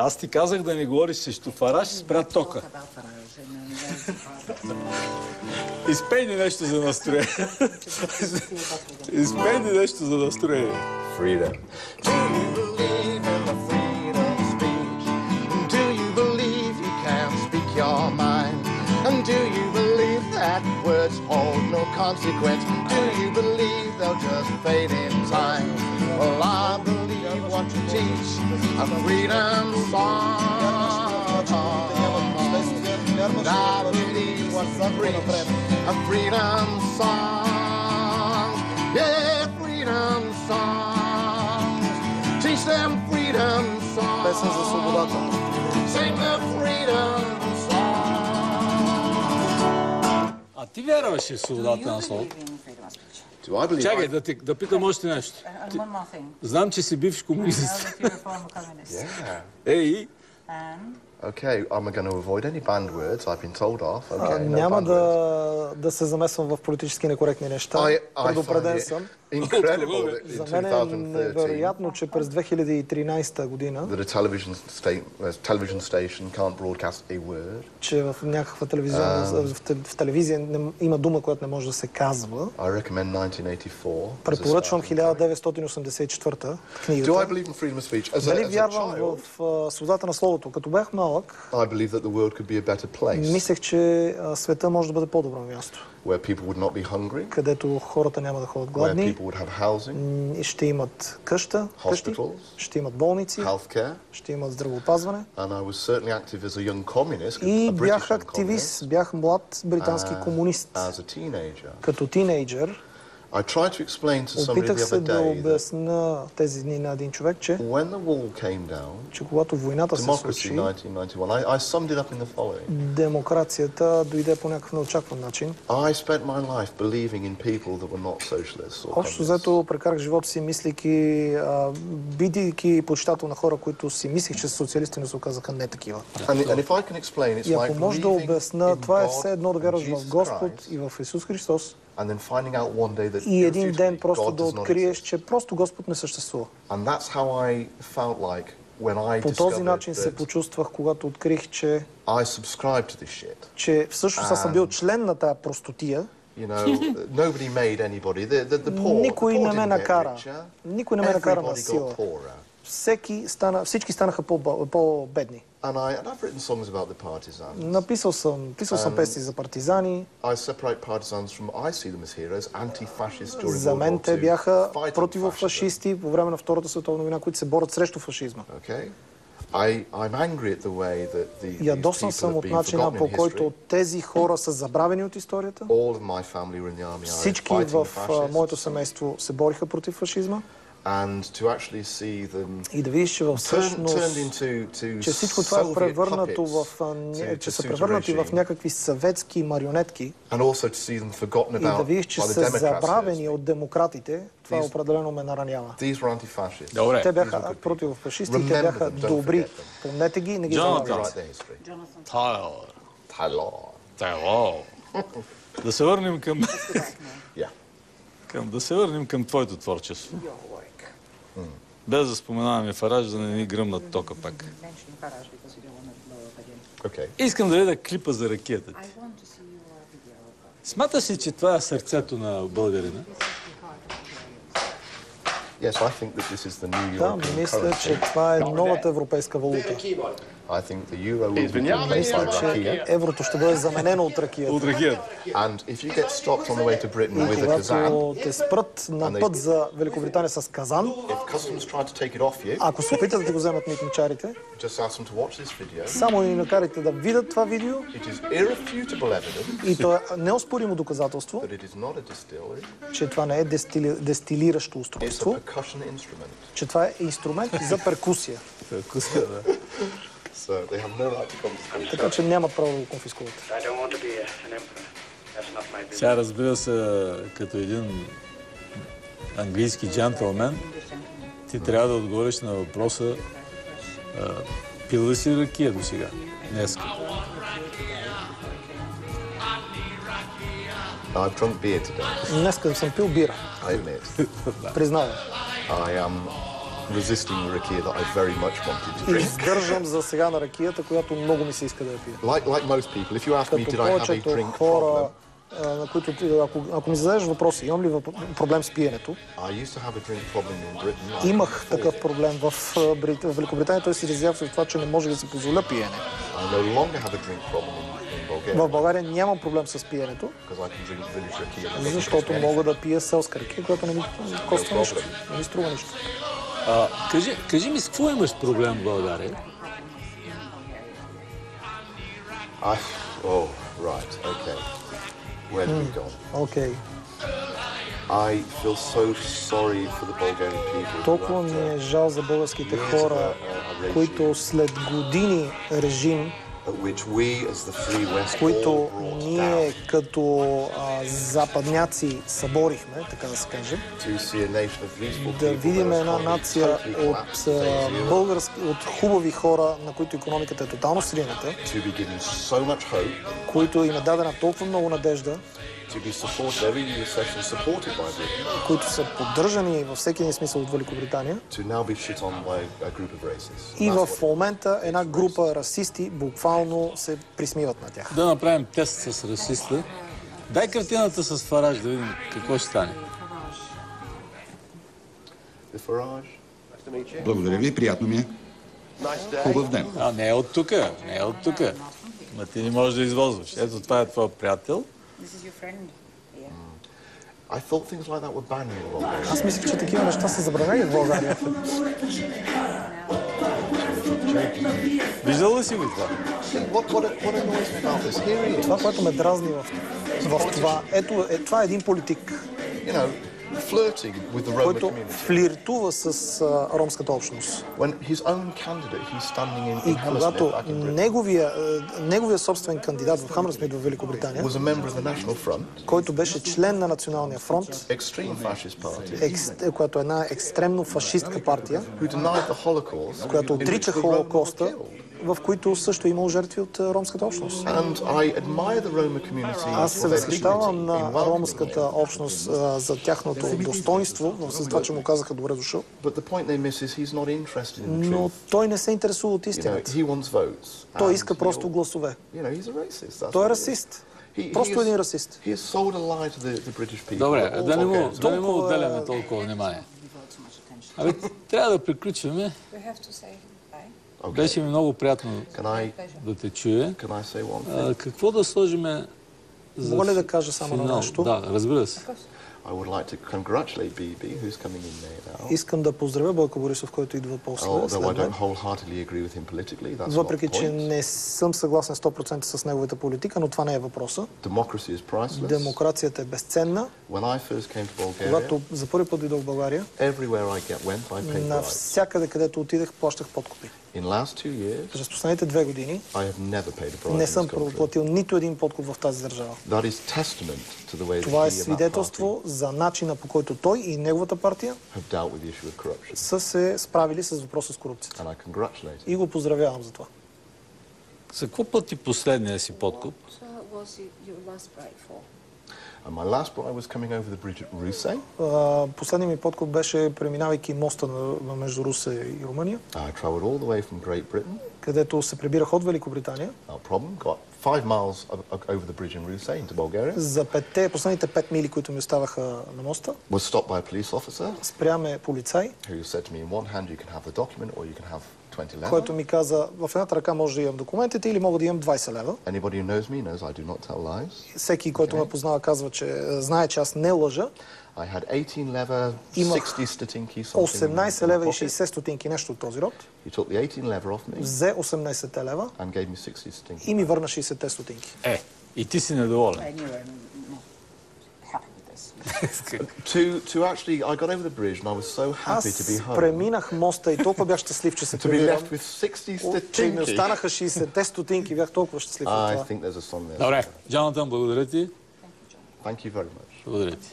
Аз ти казах да не говориш срещу Фараш, спря тока. Изпей ни нещо за настроение. Изпей ни нещо за настроение. Freedom. Do you believe in the freedom of speech? Do you believe you can speak your mind? And do you believe that words hold no consequence? Do you believe they'll just fade in time? Well, I believe what you teach, a freedom song. And I believe what you preach, a freedom song. Yeah, freedom songs. Teach them freedom songs. Песен за свободата. Sing the freedom song. А ти вярваш ли в свободата Чакай, да, ти, да питам още нещо. More thing. Знам, че си бивш комунист. know that a Okay, am I going to avoid any banned words? I've been told off. А, Okay, no Няма да, да се замесвам в политически некоректни неща. I, I Предупреден съм. За мен е 2013 невероятно, че през 2013 година, that a television, sta- a television station can't broadcast a word. че в някаква телевизионна, в, те- в телевизия не, има дума, която не може да се казва. I recommend 1984. as a Препоръчвам starting point. 1984 Do I книгата. believe in freedom of speech? As a, as a вярвам child, в свободата на словото? Като бях малък, I believe that the world could be a better place мислех, че а, света може да бъде по-добро място, where people would not be hungry, където хората няма да ходят where гладни, people would have housing, м, ще имат къща, къщи, Hospitals. ще имат болници, healthcare, ще имат здравеопазване. and I was certainly active as a young communist, И a British бях young активист, бях млад британски uh, комунист. as a teenager. Като тинейджър Опитах се да обясна тези дни на един човек, че, че когато войната се случи, 1991, I, I summed it up in the following. демокрацията дойде по някакъв неочакван начин. Общо взето прекарах живота си, мислейки, а, бидейки почитател на хора, които си мислех, че са социалисти, но се оказаха не такива. И ако може да обясна, in това е все едно да вярваш в Господ и в Исус Христос и един ден просто да откриеш, че просто Господ не съществува. По този начин се почувствах, когато открих, че, че всъщност аз съм бил член на тая простотия. You know, nobody made anybody. The, the, the poor, Никой the не poor ме didn't get накара. Никой не ме накара на сила. Всеки стана, всички станаха по- по-бедни. And, I, and I've written songs about the partisans. Написал съм, писал съм песни за партизани. I separate partisans from, I see them as heroes, anti-fascists during За мен те бяха противофашисти по време на Втората световна война, които се борят срещу фашизма. Okay? I, I'm angry at the way that the, these Ядосан съм от начина по който тези хора са забравени от историята. Всички в моето семейство се бориха против фашизма. And to actually see them И да видиш, че всъщност че всичко това е превърнато в, че са превърнати в някакви съветски марионетки и да видиш, че са забравени от демократите, това These- определено ме наранява. These were anti-fascists. Добре. Те бяха противофашисти, те Remember бяха добри. Помнете ги, не ги Джонатан. забравяйте. Тайлър. Hello. Тайлър. Да се върнем към, към, да се върнем към твоето творчество. Без да споменаваме Фараж, да не ни гръмнат тока пак. Okay. Искам да видя клипа за ракията ти. Смяташ ли, че това е сърцето на българина? Yes, I think that this is the new Да, European мисля, currency. че това е новата европейска валута. I think the euro will be replaced Мисля, by че Rakia. еврото ще бъде заменено от ракията. От ракията. And if you get stopped on the way to Britain И with a kazan, когато те спрат на път за Великобритания с казан, if customs try to take it off you, ако се опитат да го вземат митничарите, just ask them to watch this video. само ни накарайте да видят това видео и то е неоспоримо доказателство, that it is not a distillery. че това не е дестили... дестилиращо устройство, че това е инструмент за перкусия. So they have no right to confiscate. Така че нямат право да го конфискуват. I don't want to be an emperor. That's not my business. Сега разбира се, като един английски джентлмен, ти трябва да отговориш на въпроса а, пил ли си ракия до сега? Днеска. I've drunk beer today, Днеска съм пил бира, I admit. признавам. I am resisting the rakia that I very much wanted to drink. издържам за сега на ракията, която много ми се иска да я пия. Like, like most people, if you ask me, did I have a drink problem, на които, ако, ако ми зададеш въпроси, имам ли проблем с пиенето, имах такъв проблем в, Брит- в Великобритания. Той се изразява в това, че не може да си позволя пиене. В България нямам проблем с пиенето, защото мога да пия селска ракия, която не ми коства нищо, не ми струва нищо. А, кажи, кажи ми, с какво имаш проблем в България? I, oh, right, okay. Where have we gone? Окей. I feel so sorry for the Bulgarian people. Толкова ми uh, е жал за българските хора, uh, regime които след години режим, които ние като а, западняци съборихме, така да се каже, да видим една нация от а, български, от хубави хора, на които економиката е тотално срината, които им е дадена толкова много надежда, to be supported, every recession supported by Britain, които са поддържани във всеки един смисъл от Великобритания. to now be shit on by a group of racists. И в момента една група расисти буквално се присмиват на тях. Да направим тест с расиста. Дай картината с Фараж да видим какво ще стане. The Farage. Благодаря ви, приятно ми е. Хубав ден. А, не е от тук, не е от тук. Ма ти не можеш да извозваш. Ето това е твой приятел. This is your friend. Yeah. I thought things like that were banned in Bulgaria. Аз мислех, че такива неща са забранени в България. Виждал ли си го това? What, what, what annoys me about this? Here he is. Това, което ме дразни в, в това, ето, е, това е един политик, you know, който флиртува с а, ромската общност. И когато неговия, неговия собствен кандидат в Хамърсмит в Великобритания, който беше член на Националния фронт, екс, е, която е една екстремно фашистка партия, която отрича Холокоста. В които също е имало жертви от а, ромската общност. Аз се възхищавам на ромската общност а, за тяхното достоинство, с това, че му казаха добре дошъл, но той не се интересува от истината. Той иска просто гласове. Той е расист. Просто един расист. Добре, да не му, Bulgarians да не му Толкова- отделяме толкова внимание. Абе, трябва да приключваме. Okay. Беше ми много приятно I, да те чуя. А, какво да сложим за Мога ли да кажа само едно финал? нещо? Да, разбира се. I would like to congratulate BB, who's coming in there now. Искам да поздравя Бойко Борисов, който идва после. That's Въпреки, че не съм съгласен 100% с неговата политика, но това не е въпроса. Демокрацията е безценна. Bulgaria, Когато за първи път дойдох в България, went, навсякъде, където отидах, плащах подкупи. Years, През последните две години не съм платил нито един подкуп в тази държава. Това е свидетелство за начина по който той и неговата партия са се справили с въпроса с корупцията. И го поздравявам за това. За какво плати последния си подкуп? А, Последният ми подкуп беше преминавайки моста на, между Русе и Румъния, където се прибирах от Великобритания. no problem, got five miles o- o- over the bridge in Rusay into Bulgaria, За петте, последните пет мили, които ми оставаха на моста, was stopped by a police officer спряме полицай, who said to me, in one hand you can have the document or you can have 20 leva. който ми каза, в едната ръка може да имам документите или мога да имам 20 лева. Anybody who knows me knows I do not tell lies. Всеки, който ме познава, казва, че е, знае, че аз не лъжа. I had 18 leva, Имах 60 стотинки, something. in 18 my лева и pocket. 60 стотинки, нещо от този род. He took the 18 leva off me Взе 18 лева and gave me 60 stotинki. и ми върна 60 стотинки. Е, и ти си недоволен. I knew I'm not happy with this. To, to actually, I got over the bridge and I was so happy to be home. преминах моста и толкова бях щастлив, че се To be left with 60 От- Че ми stotинki. останаха 60 стотинки, бях толкова щастлив от I think there's a song there. Добре, Джонатан, благодаря ти. Thank you very much. Благодаря ти.